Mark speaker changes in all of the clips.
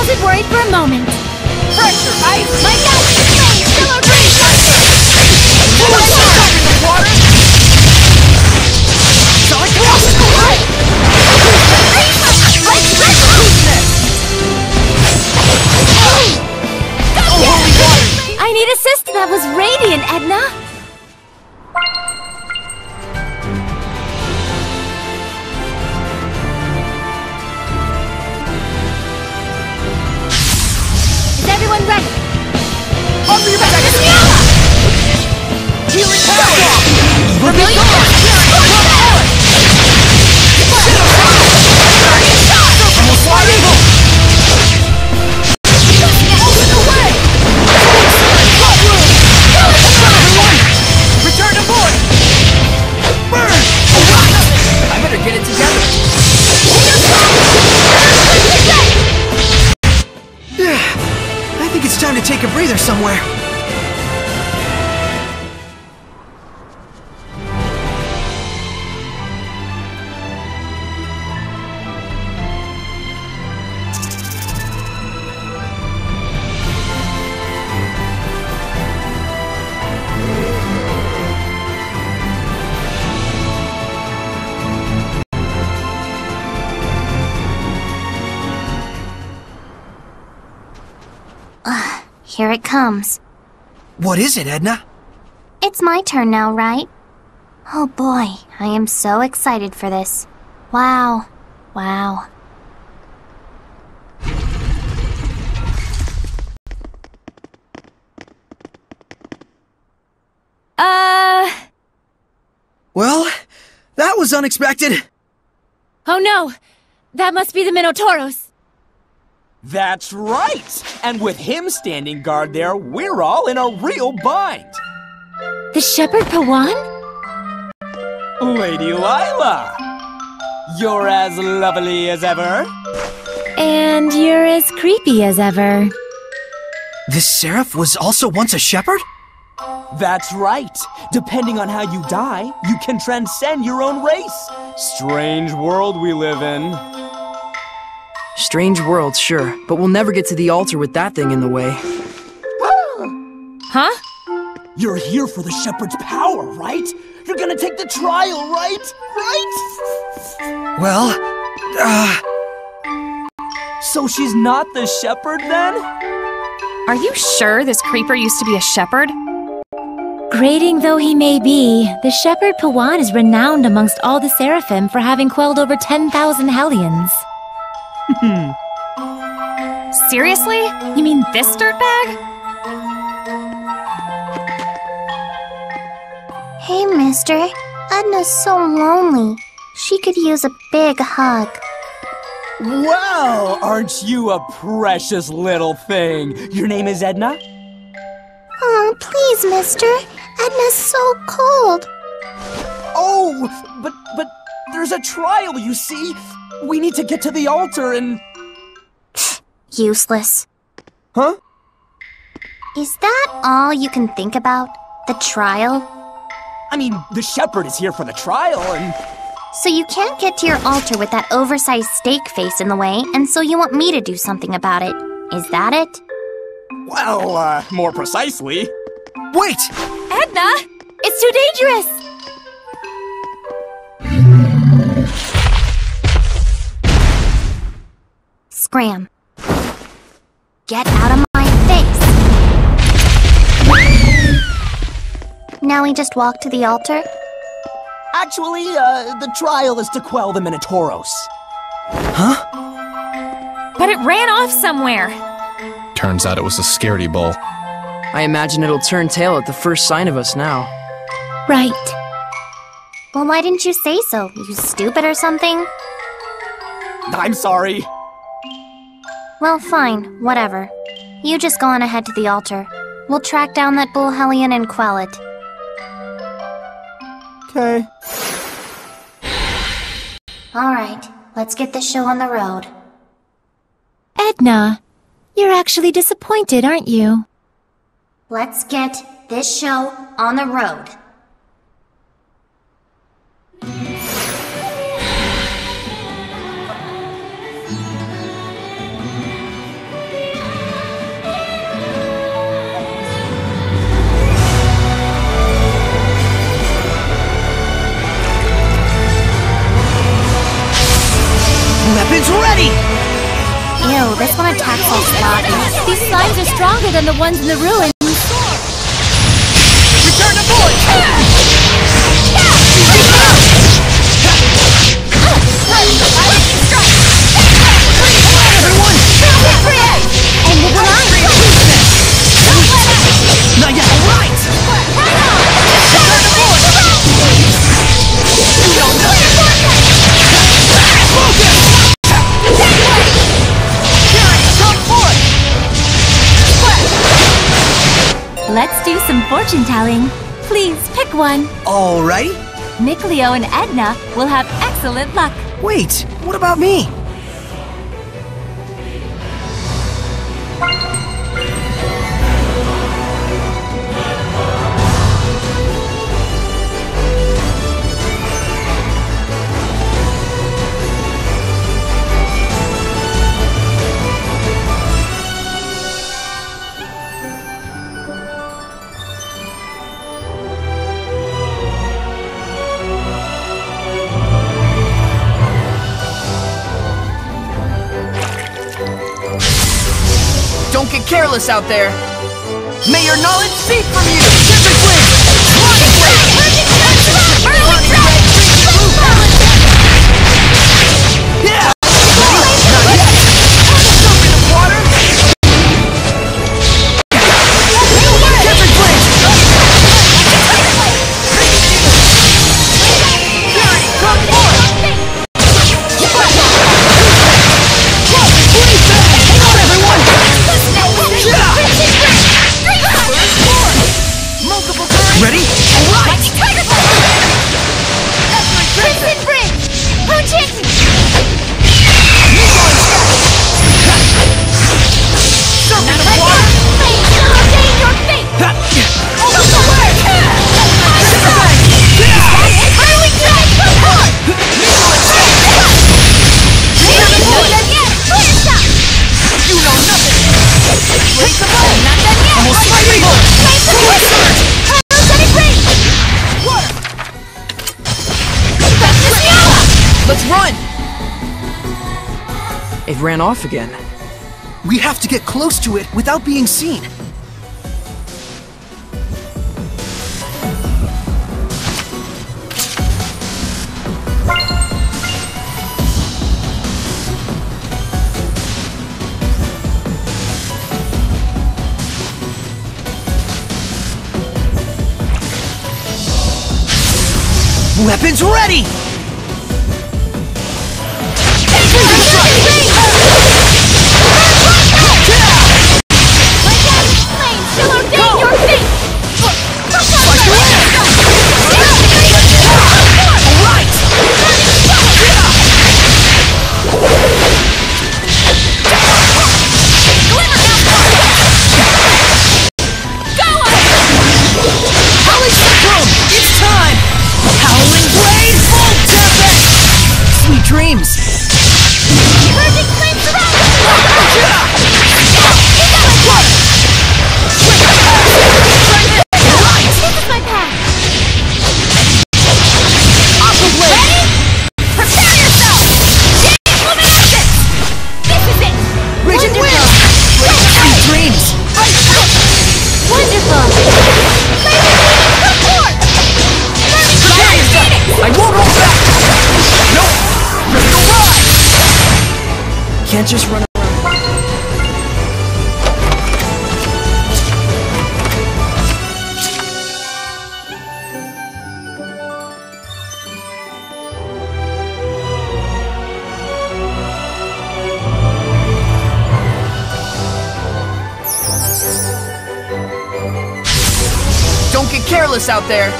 Speaker 1: wasn't worried for a moment.
Speaker 2: Pressure, ice!
Speaker 1: My God, flame, still a green
Speaker 2: Full shock in the water! Sonic Blast! Who's next? Oh, holy water!
Speaker 1: I need assist. That was radiant, Edna. Here it comes.
Speaker 2: What is it, Edna?
Speaker 1: It's my turn now, right? Oh boy, I am so excited for this. Wow. Wow. Uh.
Speaker 2: Well, that was unexpected.
Speaker 1: Oh no! That must be the Minotauros.
Speaker 3: That's right! And with him standing guard there, we're all in a real bind!
Speaker 1: The Shepherd Pawan?
Speaker 3: Lady Lailah! You're as lovely as ever.
Speaker 1: And you're as creepy as ever.
Speaker 2: This seraph was also once a shepherd?
Speaker 3: That's right. Depending on how you die, you can transcend your own race. Strange world we live in.
Speaker 4: Strange world, sure, but we'll never get to the altar with that thing in the way.
Speaker 1: Huh?
Speaker 3: You're here for the shepherd's power, right? You're gonna take the trial, right? Right?
Speaker 2: Well, uh,
Speaker 3: So she's not the shepherd then?
Speaker 5: Are you sure this creeper used to be a shepherd?
Speaker 1: Grading though he may be, the Shepherd Pawan is renowned amongst all the Seraphim for having quelled over 10,000 Hellions.
Speaker 5: Seriously? You mean this dirtbag?
Speaker 1: Hey, mister. Edna's so lonely. She could use a big hug.
Speaker 3: Well, aren't you a precious little thing? Your name is Edna?
Speaker 1: Oh, please, mister. Edna's so cold.
Speaker 3: Oh, but but there's a trial, you see. We need to get to the altar and
Speaker 1: Useless.
Speaker 3: Huh?
Speaker 1: Is that all you can think about? The trial?
Speaker 3: I mean, the shepherd is here for the trial and
Speaker 1: So you can't get to your altar with that oversized steak face in the way, and so you want me to do something about it. Is that it?
Speaker 3: well, uh, more precisely,
Speaker 2: wait!
Speaker 1: Edna! It's too dangerous! Scram. Get out of my face! Now we just walk to the altar?
Speaker 3: actually, uh, the trial is to quell the Minotauros. Huh?
Speaker 5: But it ran off somewhere.
Speaker 6: Turns out it was a scaredy bowl.
Speaker 4: I imagine it'll turn tail at the first sign of us now.
Speaker 1: Right. Well, why didn't you say so? You stupid or something?
Speaker 3: I'm sorry.
Speaker 1: Well, fine. Whatever. You just go on ahead to the altar. We'll track down that bull hellion and quell it.
Speaker 3: Okay.
Speaker 1: Alright, let's get this show on the road.
Speaker 7: Edna, you're actually disappointed, aren't you?
Speaker 1: Let's get this show on the road.
Speaker 2: Weapons ready!
Speaker 1: Ew, this one attacks all spotty. These slimes are stronger than the ones in the ruins. Fortune telling. Please pick one.
Speaker 2: Alrighty.
Speaker 1: Mikleo and Edna will have excellent luck.
Speaker 2: Wait, what about me?
Speaker 4: Don't get careless out there.
Speaker 3: May your knowledge seep from you!
Speaker 4: Ran off again.
Speaker 2: We have to get close to it without being seen. Weapons ready!
Speaker 4: Can't just run around. Don't get careless out there.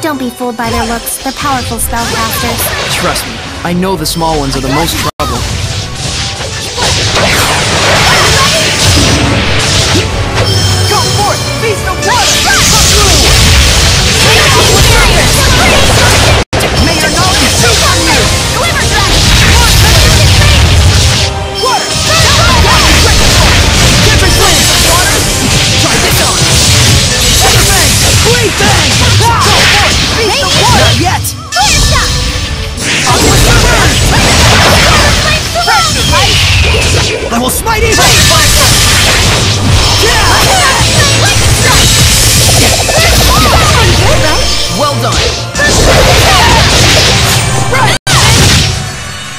Speaker 1: Don't be fooled by their looks. They're powerful spellcasters.
Speaker 4: Trust me, I know the small ones are the most trouble.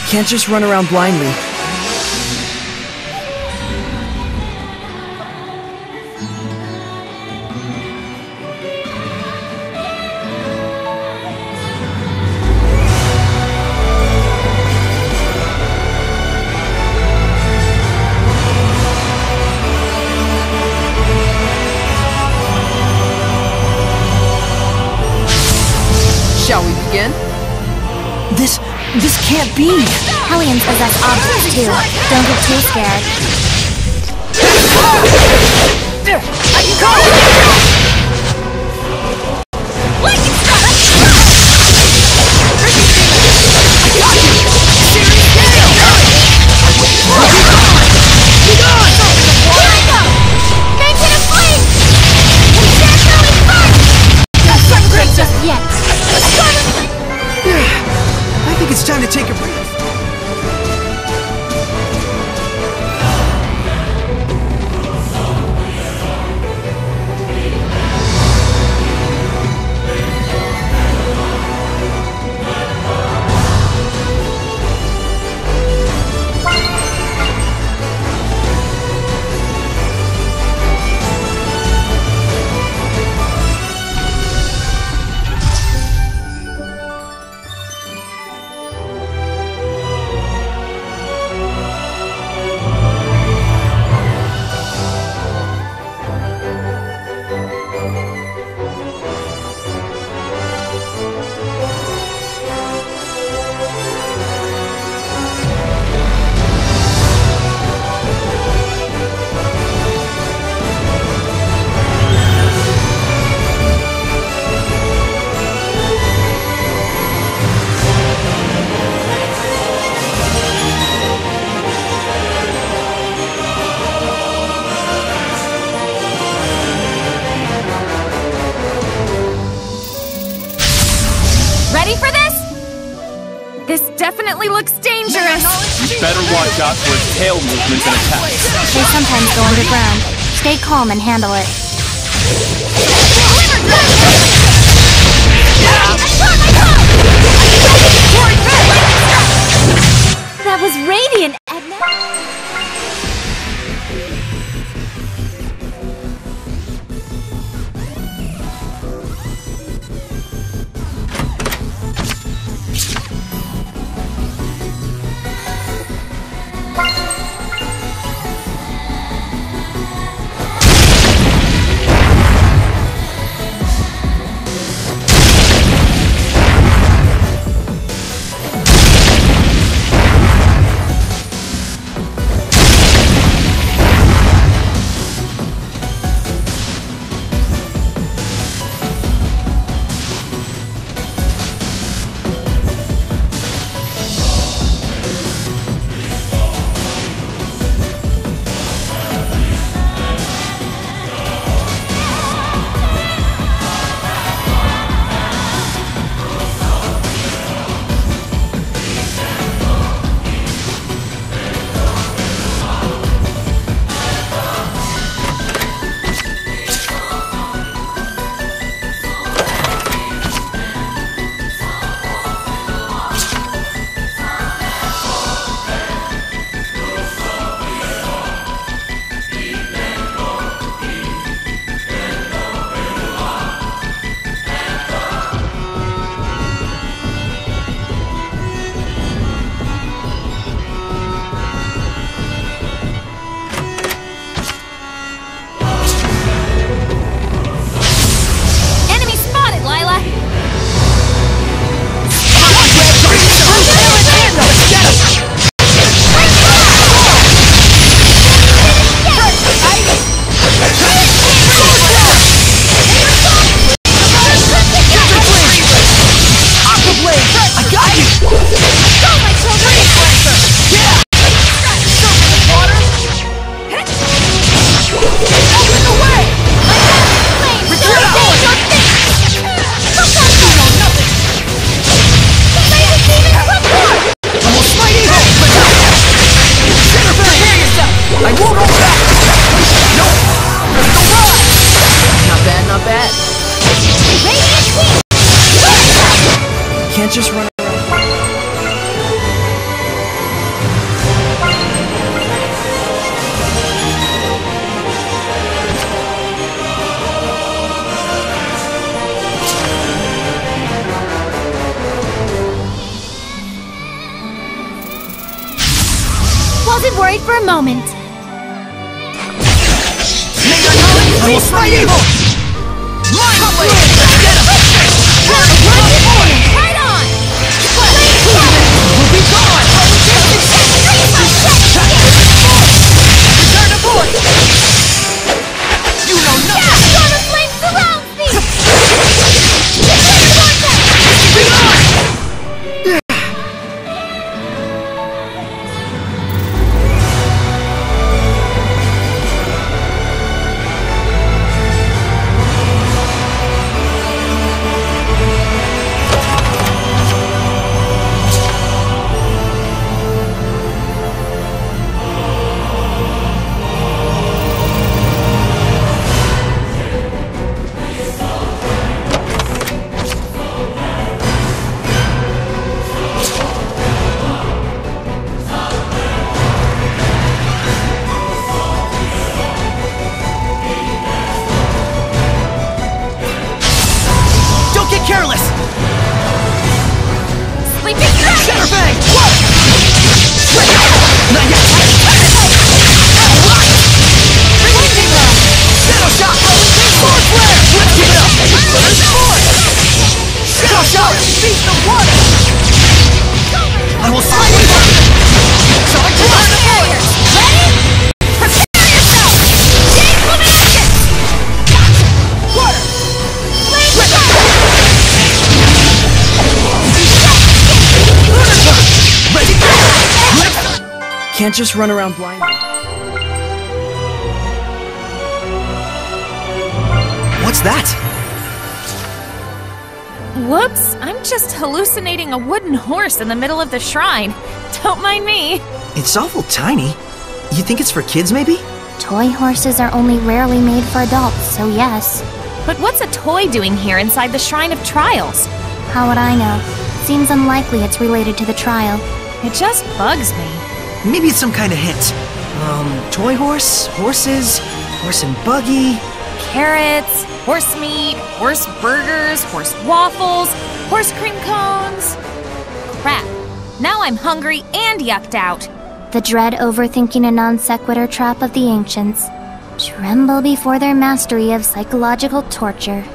Speaker 4: Can't just run around blindly.
Speaker 3: Better watch out for its tail movements and attacks.
Speaker 1: They sometimes go underground. Stay calm and handle it. That was radiant, Edna.
Speaker 8: Worried for a moment.
Speaker 4: May your knowledge my evil! Get!
Speaker 8: Right on!
Speaker 4: Will be gone! Return!
Speaker 9: Can't just run around blindly.
Speaker 4: What's that?
Speaker 5: Whoops, I'm just hallucinating a wooden horse in the middle of the shrine. Don't mind me.
Speaker 4: It's awful tiny. You think it's for kids, maybe?
Speaker 1: Toy horses are only rarely made for adults, so yes.
Speaker 5: But what's a toy doing here inside the Shrine of Trials?
Speaker 1: How would I know? Seems unlikely it's related to the trial.
Speaker 5: It just bugs me.
Speaker 4: Maybe it's some kind of hint. Um, toy horse, horses, horse and buggy.
Speaker 5: Carrots, horse meat, horse burgers, horse waffles, horse cream cones. Crap. Now I'm hungry and yucked out.
Speaker 1: The dread overthinking a non sequitur trap of the ancients. Tremble before their mastery of psychological torture.